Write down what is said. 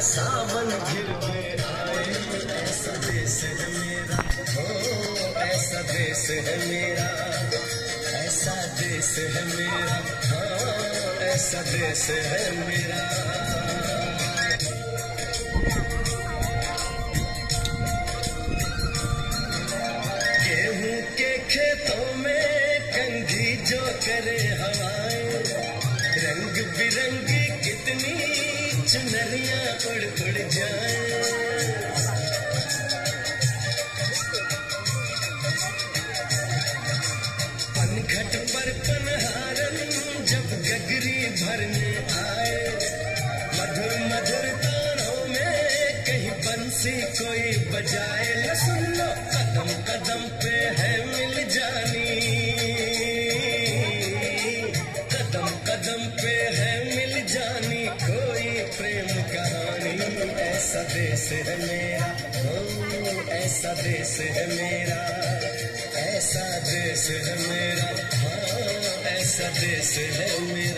सावन घिर में आए। ऐसा देश है मेरा। हो, ऐसा देश है मेरा। ऐसा देश है मेरा। हाँ ऐसा देश है मेरा। खेतों में कंघी जो करे हवाएँ, रंग बिरंगी कितनी चुनरिया उड़ उड़ जाए। पनघट पर पनहारन जब गगरी भरने आए। मधुर मधुर तारों में कहीं बंसी कोई बजाए। सुन लो, कदम कदम पे है मिल जानी। कदम कदम पे है मिल जानी। ऐसा देश है मेरा, ओ, ऐसा देश है मेरा, ऐसा देश है मेरा, ओ, ऐसा देश है मेरा।